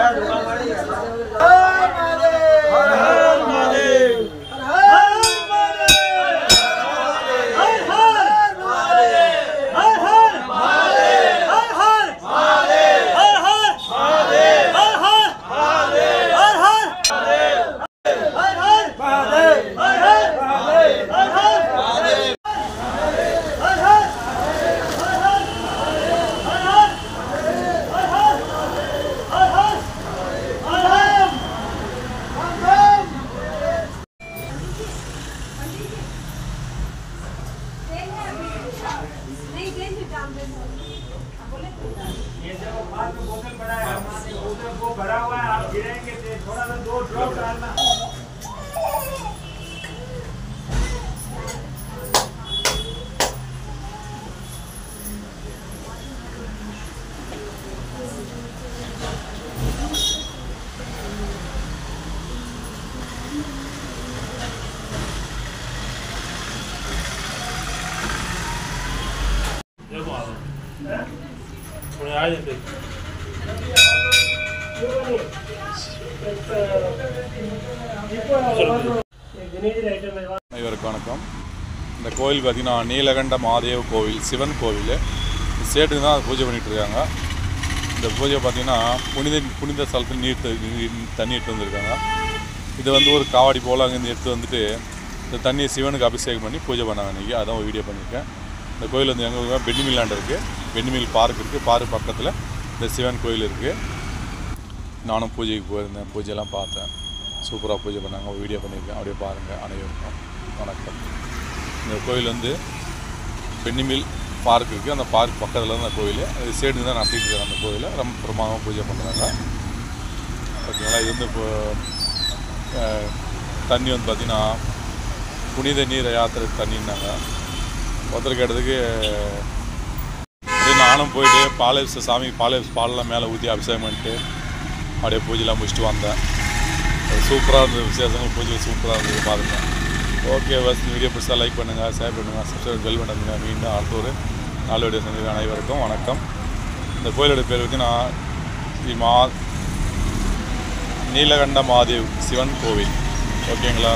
야, 누가? ये जब बोतल है उधर वो भरा हुआ है, आप गिरेंगे तो थोड़ा सा दो ड्रॉप डालना। அனைவருக்கு வணக்கம். இந்த கோயில் பார்த்திங்கன்னா நீலகண்ட மாதேவ கோவில் சிவன் கோவில். சேட்டுக்கு தான் பூஜை பண்ணிகிட்டு இருக்காங்க இந்த பூஜை பார்த்திங்கன்னா புனித புனித ஸ்தலத்தில் நீர் தண்ணி எடுத்து வந்திருக்காங்க. இது வந்து ஒரு காவாடி போல் அங்கேருந்து எடுத்து வந்துட்டு இந்த தண்ணியை சிவனுக்கு அபிஷேகம் பண்ணி பூஜை பண்ணாங்க இன்றைக்கி அதான் வீடியோ பண்ணியிருக்கேன். இந்த கோயில் வந்து எங்கே பெண்ணிமில்லாண்டு இருக்குது பெண்ணிமில் பார்க் இருக்குது பார்க் பக்கத்தில் இந்த சிவன் கோயில் இருக்குது நானும் பூஜைக்கு போயிருந்தேன். பூஜையெல்லாம் பார்த்தேன். சூப்பராக பூஜை பண்ணாங்க. வீடியோ பண்ணியிருக்கேன். அப்படியே பாருங்கள் அனைவருக்கும் வணக்கம். இந்த கோயில் வந்து பெண்ணிமில் பார்க் இருக்குது அந்த பார்க் பக்கத்தில் தான் அந்த கோயில். அது சேர்ந்து தான் நடத்திட்டு இருக்காங்க அந்த கோயிலை ரொம்ப பிரமாதமாக பூஜை பண்ணுறாங்க ஓகேங்களா இது வந்து இப்போ தண்ணி வந்து பார்த்திங்கன்னா புனித நீர் யாத்திரை தண்ணின்னாங்க. ஒருத்தர் கேட்டதுக்கு நானும் போயிட்டு பாலேஸ் சாமி பாலேஸ் பாலெலாம் மேலே ஊற்றி அபிஷேகம் பண்ணிட்டு அப்படியே பூஜைலாம் முடிச்சுட்டு வந்தேன். சூப்பராக இருந்தது விசேஷங்கள் பூஜை சூப்பராக இருந்தது பாருங்க. ஓகே பஸ் வீடியோ பிடிச்சா லைக் பண்ணுங்கள் ஷேர் பண்ணுங்கள் சப்ஸ்கிரைப் பெல் பண்ணுங்க மீண்டும் அடுத்த ஒரு நாலு வீடியோ சந்திக்க அனைவருக்கும் வணக்கம். இந்த கோயிலோட பேர் பார்த்தீங்கன்னா ஸ்ரீ மா நீலகண்ட மாதேவ் சிவன் கோவில். ஓகேங்களா